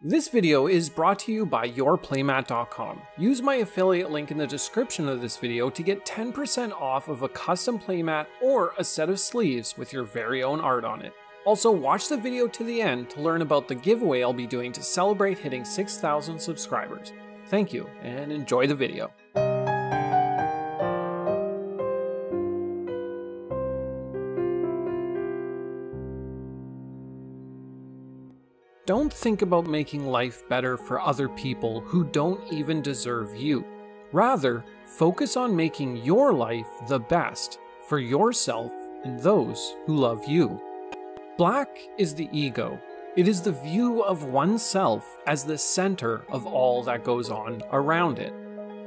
This video is brought to you by yourplaymat.com. Use my affiliate link in the description of this video to get 10% off of a custom playmat or a set of sleeves with your very own art on it. Also, watch the video to the end to learn about the giveaway I'll be doing to celebrate hitting 6,000 subscribers. Thank you, and enjoy the video. Don't think about making life better for other people who don't even deserve you. Rather, focus on making your life the best for yourself and those who love you. Black is the ego. It is the view of oneself as the center of all that goes on around it.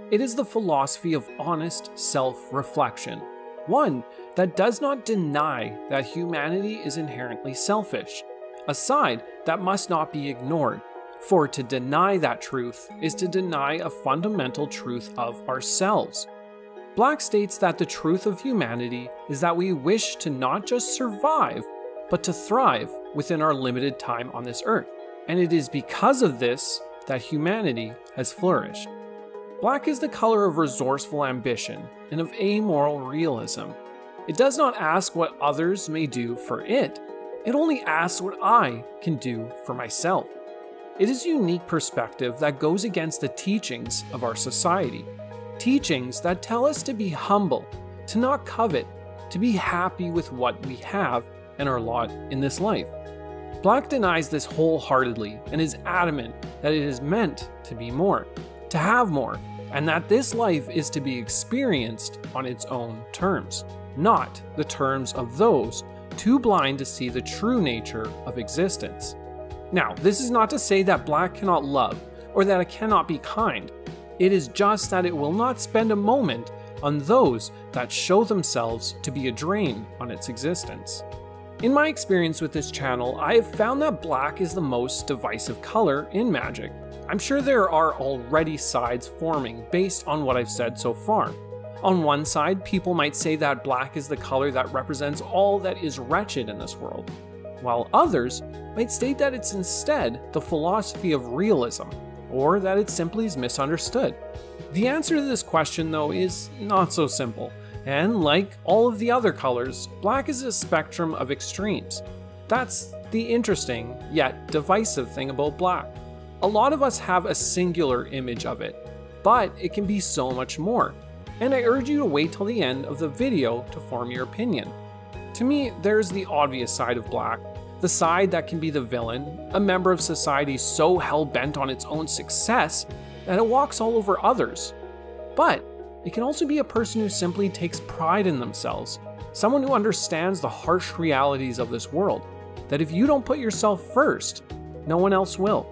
It is the philosophy of honest self reflection, one that does not deny that humanity is inherently selfish a side that must not be ignored. For to deny that truth is to deny a fundamental truth of ourselves. Black states that the truth of humanity is that we wish to not just survive, but to thrive within our limited time on this earth. And it is because of this that humanity has flourished. Black is the color of resourceful ambition and of amoral realism. It does not ask what others may do for it, it only asks what I can do for myself. It is a unique perspective that goes against the teachings of our society. Teachings that tell us to be humble, to not covet, to be happy with what we have and our lot in this life. Black denies this wholeheartedly and is adamant that it is meant to be more, to have more, and that this life is to be experienced on its own terms, not the terms of those too blind to see the true nature of existence. Now, this is not to say that black cannot love or that it cannot be kind. It is just that it will not spend a moment on those that show themselves to be a drain on its existence. In my experience with this channel, I have found that black is the most divisive color in Magic. I'm sure there are already sides forming based on what I've said so far, on one side, people might say that black is the color that represents all that is wretched in this world, while others might state that it's instead the philosophy of realism, or that it simply is misunderstood. The answer to this question, though, is not so simple, and like all of the other colors, black is a spectrum of extremes. That's the interesting, yet divisive thing about black. A lot of us have a singular image of it, but it can be so much more and I urge you to wait till the end of the video to form your opinion. To me, there's the obvious side of Black, the side that can be the villain, a member of society so hell bent on its own success that it walks all over others. But it can also be a person who simply takes pride in themselves, someone who understands the harsh realities of this world, that if you don't put yourself first, no one else will.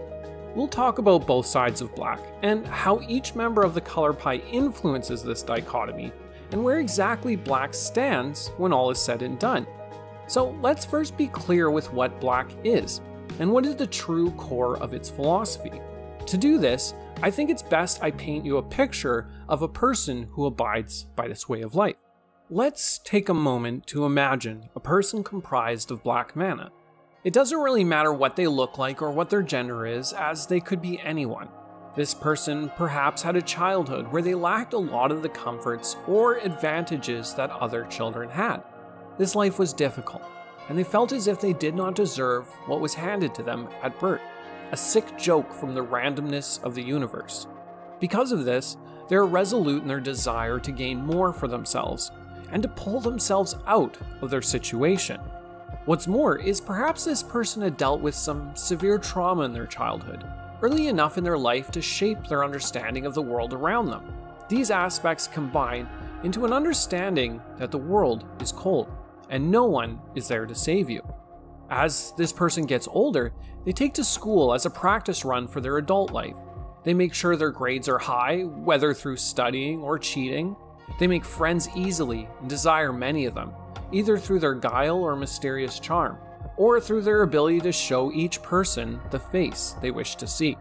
We'll talk about both sides of black, and how each member of the color pie influences this dichotomy, and where exactly black stands when all is said and done. So let's first be clear with what black is, and what is the true core of its philosophy. To do this, I think it's best I paint you a picture of a person who abides by this way of life. Let's take a moment to imagine a person comprised of black mana. It doesn't really matter what they look like or what their gender is, as they could be anyone. This person perhaps had a childhood where they lacked a lot of the comforts or advantages that other children had. This life was difficult, and they felt as if they did not deserve what was handed to them at birth a sick joke from the randomness of the universe. Because of this, they are resolute in their desire to gain more for themselves and to pull themselves out of their situation. What's more is perhaps this person had dealt with some severe trauma in their childhood, early enough in their life to shape their understanding of the world around them. These aspects combine into an understanding that the world is cold and no one is there to save you. As this person gets older, they take to school as a practice run for their adult life. They make sure their grades are high, whether through studying or cheating. They make friends easily and desire many of them, either through their guile or mysterious charm, or through their ability to show each person the face they wish to see.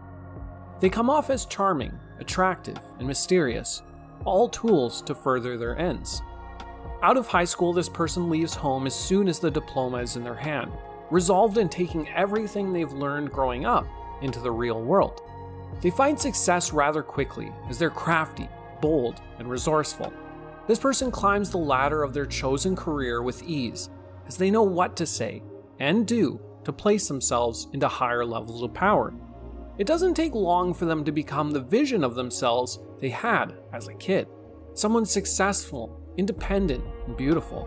They come off as charming, attractive, and mysterious, all tools to further their ends. Out of high school, this person leaves home as soon as the diploma is in their hand, resolved in taking everything they've learned growing up into the real world. They find success rather quickly as they're crafty, bold, and resourceful. This person climbs the ladder of their chosen career with ease, as they know what to say and do to place themselves into higher levels of power. It doesn't take long for them to become the vision of themselves they had as a kid someone successful, independent, and beautiful.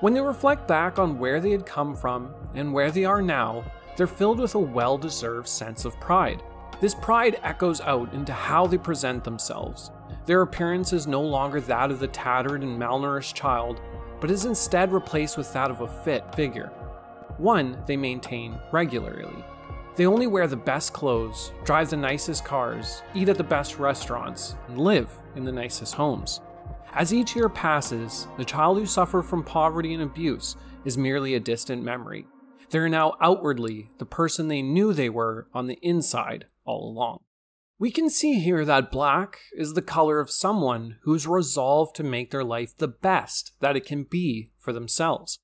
When they reflect back on where they had come from and where they are now, they're filled with a well deserved sense of pride. This pride echoes out into how they present themselves. Their appearance is no longer that of the tattered and malnourished child, but is instead replaced with that of a fit figure. One they maintain regularly. They only wear the best clothes, drive the nicest cars, eat at the best restaurants, and live in the nicest homes. As each year passes, the child who suffered from poverty and abuse is merely a distant memory. They are now outwardly the person they knew they were on the inside all along. We can see here that black is the color of someone who's resolved to make their life the best that it can be for themselves.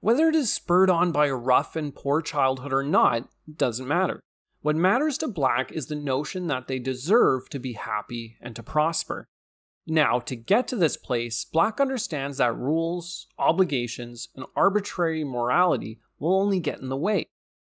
Whether it is spurred on by a rough and poor childhood or not doesn't matter. What matters to Black is the notion that they deserve to be happy and to prosper. Now, to get to this place, Black understands that rules, obligations, and arbitrary morality will only get in the way.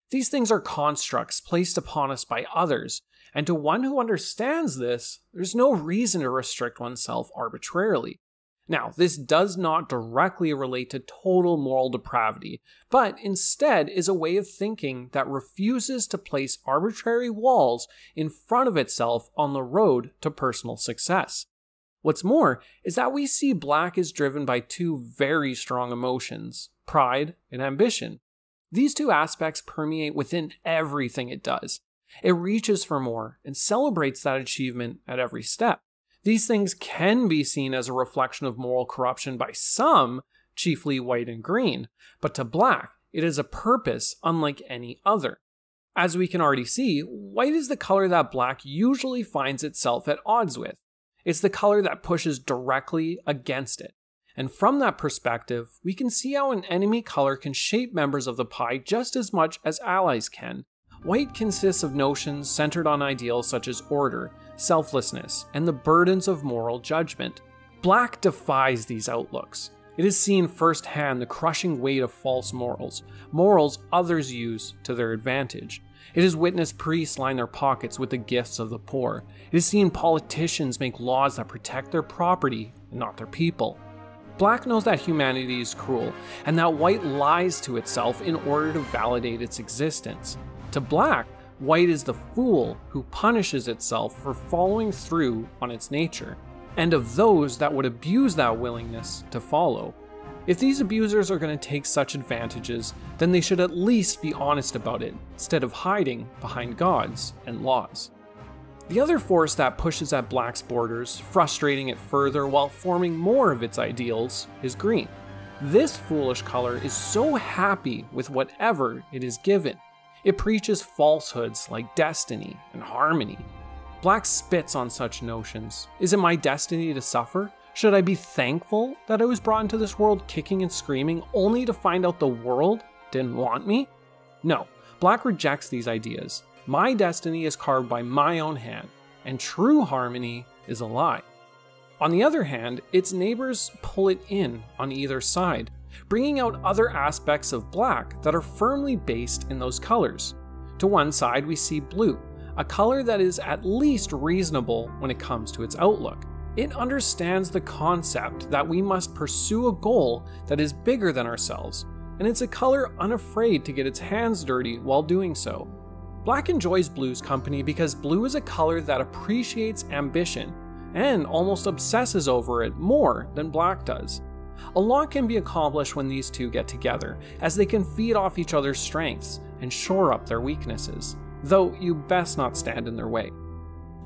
These things are constructs placed upon us by others, and to one who understands this, there's no reason to restrict oneself arbitrarily. Now, this does not directly relate to total moral depravity, but instead is a way of thinking that refuses to place arbitrary walls in front of itself on the road to personal success. What's more is that we see Black is driven by two very strong emotions pride and ambition. These two aspects permeate within everything it does. It reaches for more and celebrates that achievement at every step. These things can be seen as a reflection of moral corruption by some, chiefly white and green, but to black, it is a purpose unlike any other. As we can already see, white is the color that black usually finds itself at odds with. It's the color that pushes directly against it. And from that perspective, we can see how an enemy color can shape members of the pie just as much as allies can. White consists of notions centered on ideals such as order, selflessness, and the burdens of moral judgment. Black defies these outlooks. It has seen firsthand the crushing weight of false morals, morals others use to their advantage. It has witnessed priests line their pockets with the gifts of the poor. It has seen politicians make laws that protect their property and not their people. Black knows that humanity is cruel, and that white lies to itself in order to validate its existence. To Black, White is the fool who punishes itself for following through on its nature, and of those that would abuse that willingness to follow. If these abusers are going to take such advantages, then they should at least be honest about it, instead of hiding behind gods and laws. The other force that pushes at Black's borders, frustrating it further while forming more of its ideals, is green. This foolish color is so happy with whatever it is given, it preaches falsehoods like destiny and harmony. Black spits on such notions. Is it my destiny to suffer? Should I be thankful that I was brought into this world kicking and screaming only to find out the world didn't want me? No, Black rejects these ideas. My destiny is carved by my own hand, and true harmony is a lie. On the other hand, its neighbors pull it in on either side, bringing out other aspects of black that are firmly based in those colors. To one side, we see blue, a color that is at least reasonable when it comes to its outlook. It understands the concept that we must pursue a goal that is bigger than ourselves, and it's a color unafraid to get its hands dirty while doing so. Black enjoys blue's company because blue is a color that appreciates ambition and almost obsesses over it more than black does. A lot can be accomplished when these two get together, as they can feed off each other's strengths and shore up their weaknesses, though you best not stand in their way.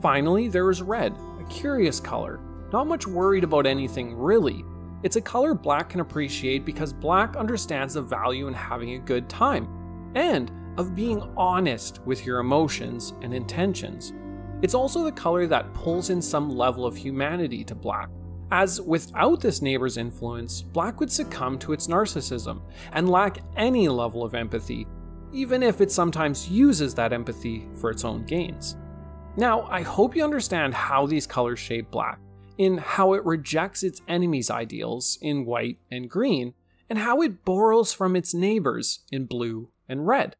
Finally, there is red, a curious color, not much worried about anything really. It's a color black can appreciate because black understands the value in having a good time, and of being honest with your emotions and intentions. It's also the color that pulls in some level of humanity to black, as without this neighbor's influence, Black would succumb to its narcissism and lack any level of empathy. even if it sometimes uses that empathy for its own gains. Now, I hope you understand how these colors shape black, in how it rejects its enemies' ideals in white and green, and how it borrows from its neighbors in blue and red.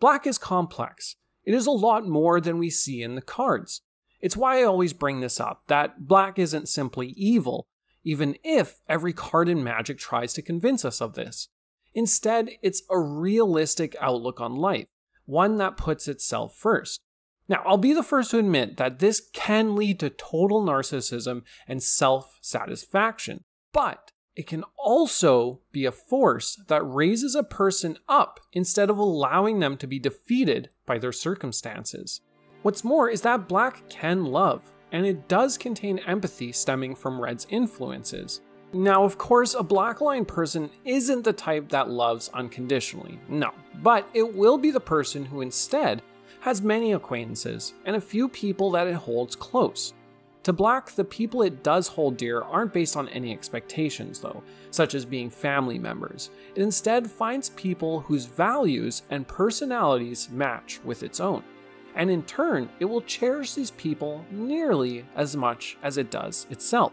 Black is complex. It is a lot more than we see in the cards. It's why I always bring this up that black isn't simply evil, even if every card in Magic tries to convince us of this. Instead, it's a realistic outlook on life, one that puts itself first. Now, I'll be the first to admit that this can lead to total narcissism and self satisfaction, but it can also be a force that raises a person up instead of allowing them to be defeated by their circumstances. What's more is that Black can love, and it does contain empathy stemming from Red's influences. Now, of course, a Black-aligned person isn't the type that loves unconditionally, no, but it will be the person who instead has many acquaintances and a few people that it holds close. To Black, the people it does hold dear aren't based on any expectations, though, such as being family members. It instead finds people whose values and personalities match with its own. And in turn, it will cherish these people nearly as much as it does itself.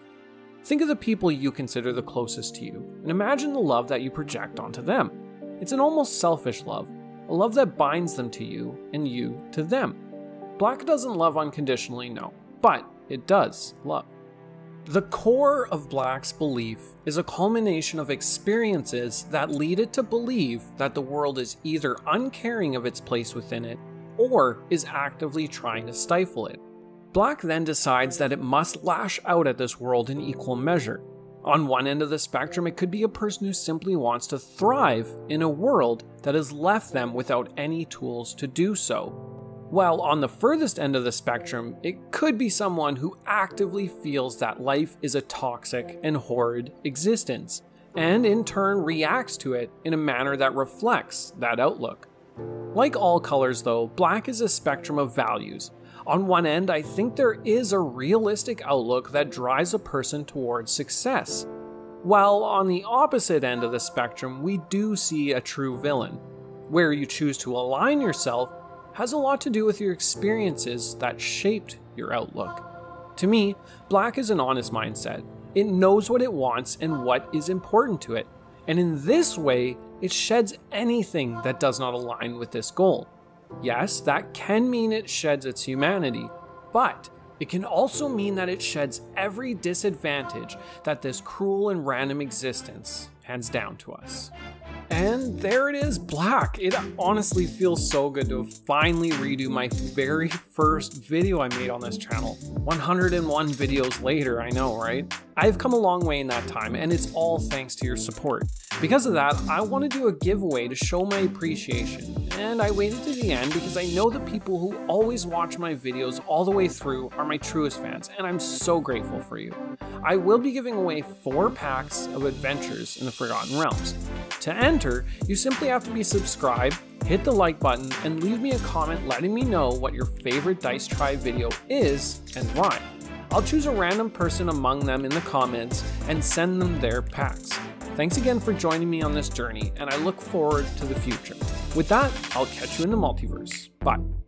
Think of the people you consider the closest to you, and imagine the love that you project onto them. It's an almost selfish love, a love that binds them to you and you to them. Black doesn't love unconditionally, no, but it does love. The core of Black's belief is a culmination of experiences that lead it to believe that the world is either uncaring of its place within it or is actively trying to stifle it. Black then decides that it must lash out at this world in equal measure. On one end of the spectrum, it could be a person who simply wants to thrive in a world that has left them without any tools to do so. While on the furthest end of the spectrum, it could be someone who actively feels that life is a toxic and horrid existence, and in turn reacts to it in a manner that reflects that outlook. Like all colors, though, black is a spectrum of values, on one end, I think there is a realistic outlook that drives a person towards success. While on the opposite end of the spectrum, we do see a true villain. Where you choose to align yourself has a lot to do with your experiences that shaped your outlook. To me, black is an honest mindset. It knows what it wants and what is important to it, and in this way, it sheds anything that does not align with this goal. Yes, that can mean it sheds its humanity, but it can also mean that it sheds every disadvantage that this cruel and random existence hands down to us. And there it is, black. It honestly feels so good to finally redo my very first video I made on this channel. 101 videos later, I know, right? I've come a long way in that time, and it's all thanks to your support. Because of that, I want to do a giveaway to show my appreciation, and I waited to the end because I know the people who always watch my videos all the way through are my truest fans, and I'm so grateful for you. I will be giving away four packs of adventures in the Forgotten Realms. To enter, you simply have to be subscribed, hit the like button, and leave me a comment letting me know what your favorite DiceTry video is and why. I'll choose a random person among them in the comments and send them their packs. Thanks again for joining me on this journey, and I look forward to the future. With that, I'll catch you in the multiverse. Bye.